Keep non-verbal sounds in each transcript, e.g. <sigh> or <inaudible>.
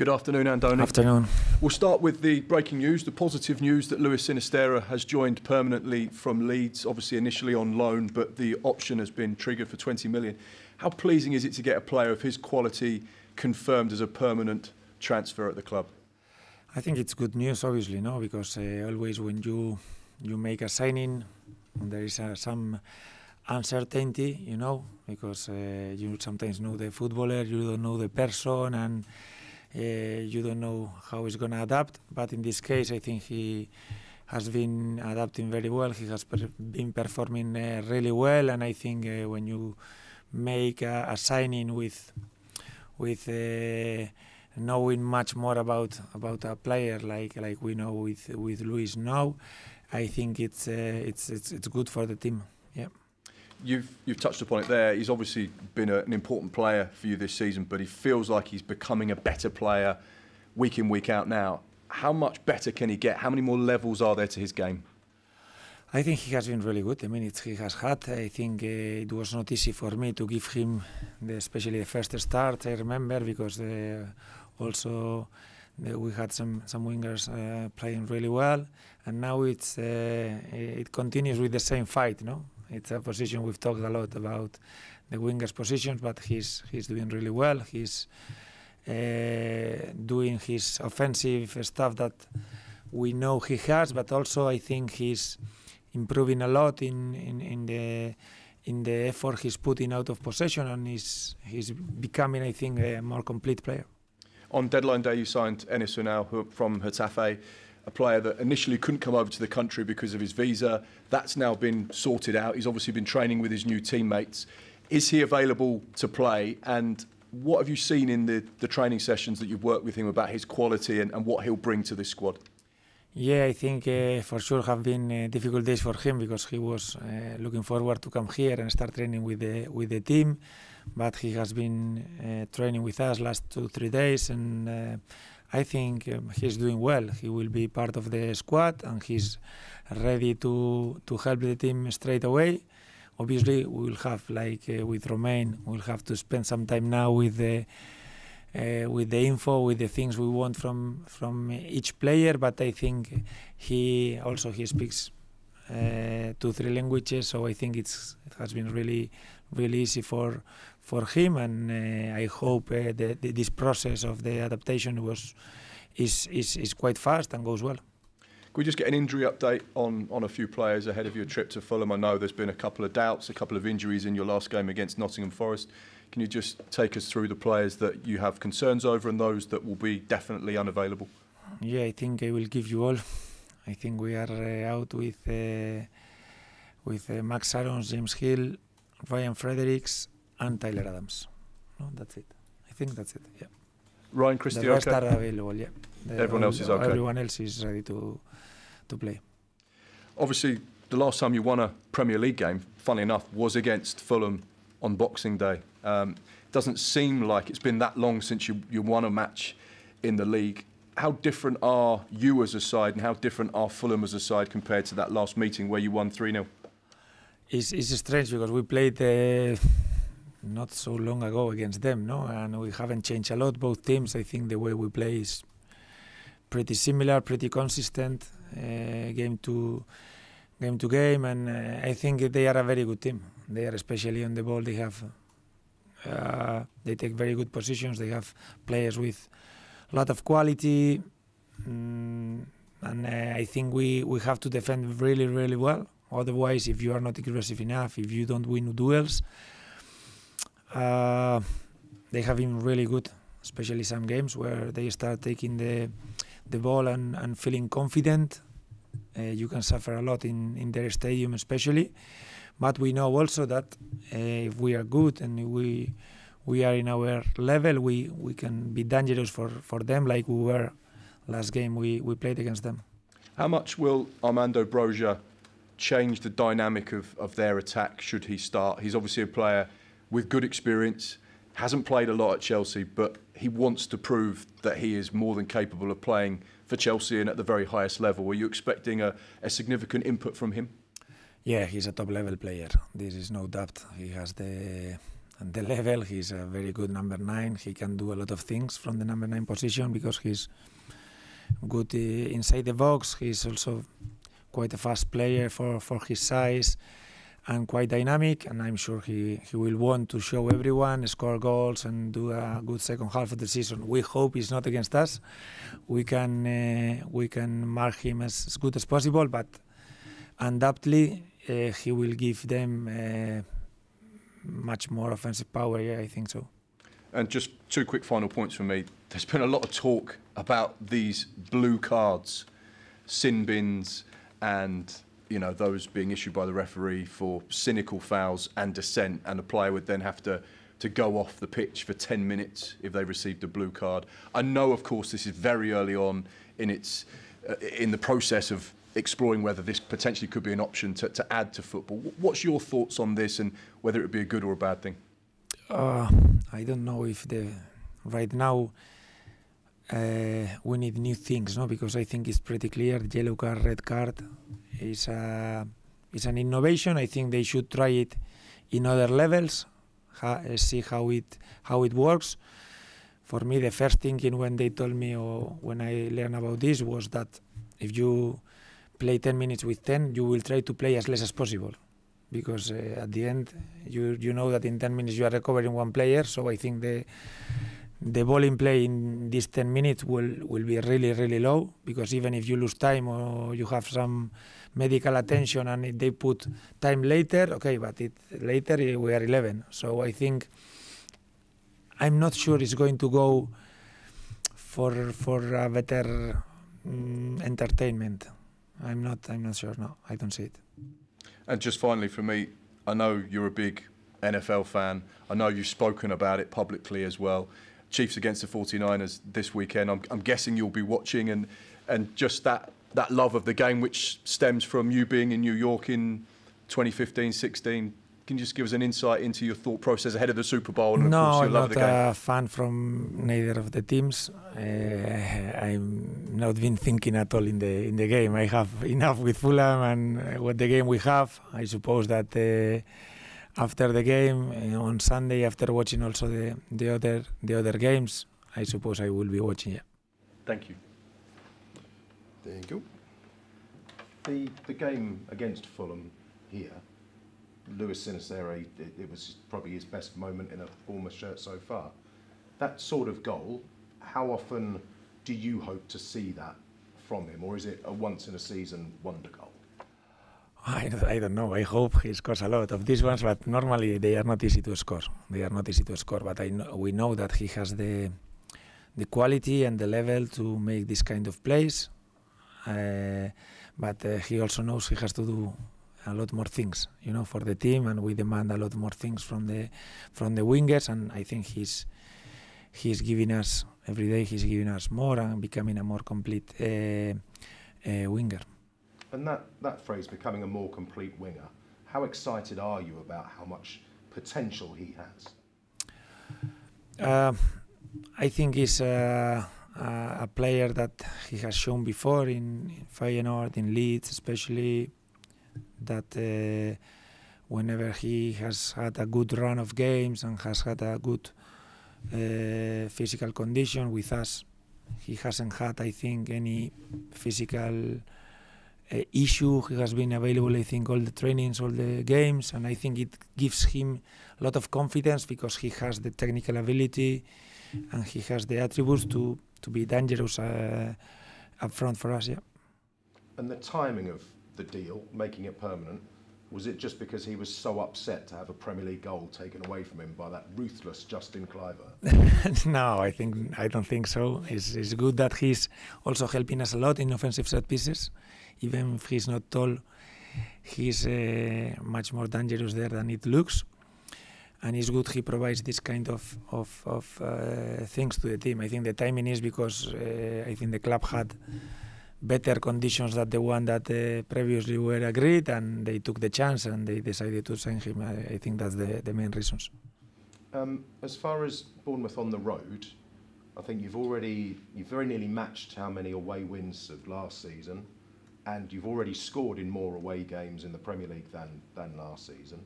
Good afternoon, Andoni. Afternoon. We'll start with the breaking news, the positive news that Luis Sinisterra has joined permanently from Leeds, obviously initially on loan, but the option has been triggered for 20 million. How pleasing is it to get a player of his quality confirmed as a permanent transfer at the club? I think it's good news, obviously, no, because uh, always when you you make a signing, there is uh, some uncertainty, you know, because uh, you sometimes know the footballer, you don't know the person, and you don't know how he's going to adapt. But in this case, I think he has been adapting very well. He has per been performing uh, really well, and I think uh, when you make a, a signing with with knowing much more about about a player like like we know with with Luis now, I think it's uh, it's it's it's good for the team. Yeah. You've you've touched upon it there. He's obviously been a, an important player for you this season, but he feels like he's becoming a better player week in week out now. How much better can he get? How many more levels are there to his game? I think he has been really good. The minutes he has had, I think uh, it was not easy for me to give him, the, especially the first start. I remember because uh, also the, we had some some wingers uh, playing really well, and now it's uh, it continues with the same fight. No, it's a position we've talked a lot about the wingers positions, but he's he's doing really well. He's uh, doing his offensive stuff that we know he has, but also I think he's improving a lot in, in, in the in the effort he's putting out of possession, and he's he's becoming, I think, a more complete player. On deadline day, you signed Enes Ünal from Getafe a player that initially couldn't come over to the country because of his visa. That's now been sorted out. He's obviously been training with his new teammates. Is he available to play? And what have you seen in the, the training sessions that you've worked with him about his quality and, and what he'll bring to this squad? Yeah, I think uh, for sure have been uh, difficult days for him because he was uh, looking forward to come here and start training with the with the team, but he has been uh, training with us last two three days and uh, I think um, he's doing well. He will be part of the squad and he's ready to to help the team straight away. Obviously, we will have like uh, with Romain, we'll have to spend some time now with the uh, with the info, with the things we want from from each player. But I think he also he speaks uh, two three languages, so I think it's it has been really really easy for for him, and uh, I hope uh, that this process of the adaptation was is, is is quite fast and goes well. Could we just get an injury update on, on a few players ahead of your trip to Fulham? I know there's been a couple of doubts, a couple of injuries in your last game against Nottingham Forest. Can you just take us through the players that you have concerns over and those that will be definitely unavailable? Yeah, I think I will give you all. I think we are uh, out with uh, with uh, Max Aarons, James Hill, Ryan Fredericks, and Tyler Adams. No, that's it. I think that's it. Yeah. Ryan Christie. The rest okay? are available. Yeah. The, everyone else is okay. Everyone else is ready to to play. Obviously, the last time you won a Premier League game, funny enough, was against Fulham on Boxing Day. Um, doesn't seem like it's been that long since you, you won a match in the league. How different are you as a side, and how different are Fulham as a side compared to that last meeting where you won 3 0? It's, it's strange because we played. Uh, not so long ago against them, no? And we haven't changed a lot. Both teams, I think the way we play is pretty similar, pretty consistent, uh, game to game to game, and uh, I think they are a very good team. They are especially on the ball. They have uh, they take very good positions. They have players with a lot of quality, mm, and uh, I think we we have to defend really really well. Otherwise, if you are not aggressive enough, if you don't win duels uh, they have been really good, especially some games where they start taking the the ball and, and feeling confident. Uh, you can suffer a lot in, in their stadium, especially. But we know also that uh, if we are good and we we are in our level, we, we can be dangerous for, for them, like we were last game we, we played against them. How much will Armando Broja change the dynamic of, of their attack should he start? He's obviously a player with good experience, hasn't played a lot at Chelsea, but he wants to prove that he is more than capable of playing for Chelsea and at the very highest level. Were you expecting a, a significant input from him? Yeah, he's a top level player. This is no doubt. He has the <laughs> the level. He's a very good number nine. He can do a lot of things from the number nine position because he's good uh, inside the box. He's also quite a fast player for, for his size and quite dynamic. And I'm sure he, he will want to show everyone, score goals, and do a good second half of the season. We hope he's not against us. We can uh, we can mark him as, as good as possible, but undoubtedly uh, he will give them much more offensive power. Yeah, I think so. And just two quick final points from me. There's been a lot of talk about these blue cards, sin bins, and you know those being issued by the referee for cynical fouls and dissent, and a player would then have to to go off the pitch for 10 minutes if they received a blue card. I know, of course, this is very early on in its uh, in the process of exploring whether this potentially could be an option to, to add to football. What's your thoughts on this and whether it would be a good or a bad thing? Uh, I don't know if the right now uh, we need new things, no? Because I think it's pretty clear. Yellow card, red card is a is an innovation. I think they should try it in other levels, ha, see how it how it works. For me, the first thinking when they told me or when I learned about this was that if you play 10 minutes with 10, you will try to play as less as possible. Because uh, at the end you you know that in 10 minutes you are recovering one player so i think the the ball in play in these 10 minutes will will be really really low. Because even if you lose time or you have some medical attention and they put time later okay but it later we are 11 so i think i'm not sure it's going to go for for a better um, entertainment i'm not i'm not sure no i don't see it and just finally, for me, I know you're a big NFL fan. I know you've spoken about it publicly as well. Chiefs against the 49ers this weekend. I'm, I'm guessing you'll be watching, and and just that that love of the game, which stems from you being in New York in 2015, 16. Can you just give us an insight into your thought process ahead of the Super Bowl and no, of course your love of the game? I'm not a fan from neither of the teams. Uh, I'm not been thinking at all in the in the game. I have enough with Fulham and uh, what the game we have. I suppose that uh, after the game uh, on Sunday, after watching also the, the other the other games, I suppose I will be watching. Yeah. Thank you. Thank you. The the game against Fulham here Luis Sinisterra, it, it, was probably his best moment in a Bournemouth shirt so far. That sort of goal, how often do you hope to see that from him, or is it a once in a season wonder goal? I, I don't know. I hope he scores a lot of these ones, but normally they are not easy to score. They are not easy to score, but I know, we know that he has the the quality and the level to make this kind of plays. Uh, but uh, he also knows he has to do a lot more things, you know, for the team, and we demand a lot more things from the from the wingers. And I think he's he's giving us every day. He's giving us more and becoming a more complete uh, uh, winger. And that that phrase, becoming a more complete winger, how excited are you about how much potential he has? Uh, I think he's a, a, player that he has shown before in, in Feyenoord, in Leeds, especially that uh, whenever he has had a good run of games and has had a good uh, physical condition with us, he hasn't had, I think, any physical uh, issue. He has been available, I think, all the trainings, all the games, and I think it gives him a lot of confidence because he has the technical ability and he has the attributes to, to be dangerous uh, up front for us. Yeah. And the timing of the deal, making it permanent, was it just because he was so upset to have a Premier League goal taken away from him by that ruthless Justin Kluivert? <laughs> no, I think I don't think so. It's, it's good that he's also helping us a lot in offensive set pieces, even if he's not tall. He's uh, much more dangerous there than it looks, and it's good he provides this kind of of, of uh, things to the team. I think the timing is because uh, I think the club had better conditions than the one that uh, previously were agreed, and they took the chance and they decided to sign him. I, I think that's the, the main reasons. Um, as far as Bournemouth on the road, I think you've already you've very nearly matched how many away wins of last season, and you've already scored in more away games in the Premier League than than last season.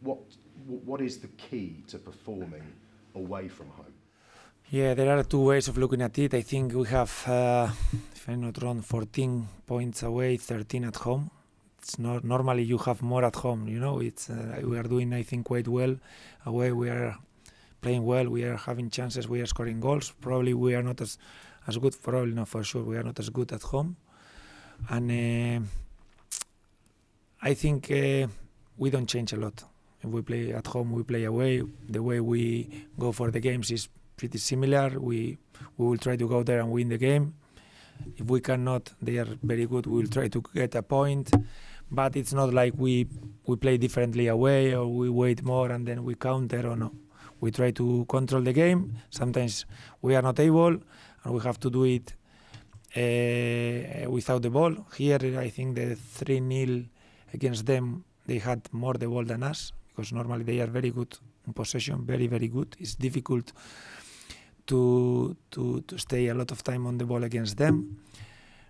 what what is the key to performing away from home? Yeah, there are two ways of looking at it. I think we have, uh, if I'm not wrong, 14 points away, 13 at home. It's not normally you have more at home. You know, it's uh, we are doing I think quite well away. We are playing well. We are having chances. We are scoring goals. Probably we are not as as good. Probably not for sure. We are not as good at home, and uh, I think uh, we don't change a lot. If we play at home, we play away. The way we go for the games is pretty similar. We we will try to go there and win the game. If we cannot, they are very good. We will try to get a point, but it's not like we we play differently away or we wait more and then we counter or no. We try to control the game. Sometimes we are not able, and we have to do it uh, without the ball. Here, I think the three 0 against them, they had more the ball than us because normally they are very good in possession, very very good. It's difficult to to to stay a lot of time on the ball against them,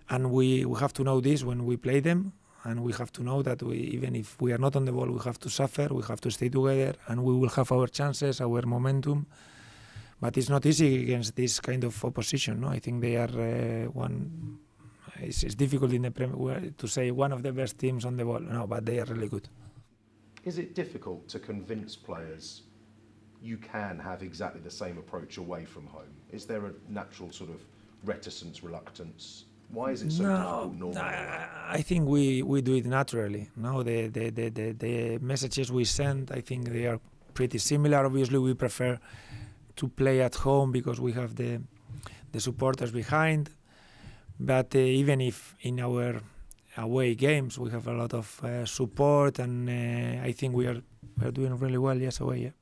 and we we have to know this when we play them, and we have to know that we even if we are not on the ball, we have to suffer, we have to stay together, and we will have our chances, our momentum. But it's not easy against this kind of opposition. No, I think they are uh, one. It's, it's difficult in the Premier to say one of the best teams on the ball. No, but they are really good. Is it difficult to convince players you can have exactly the same approach away from home? Is there a natural sort of reticence, reluctance? Why is it so no, difficult normally? I think we, we do it naturally. No, the, the, the, the, the messages we send, I think they are pretty similar. Obviously, we prefer to play at home because we have the the supporters behind. But uh, even if in our away games we have a lot of uh, support, and uh, I think we are we are doing really well. Yes, away. Yeah.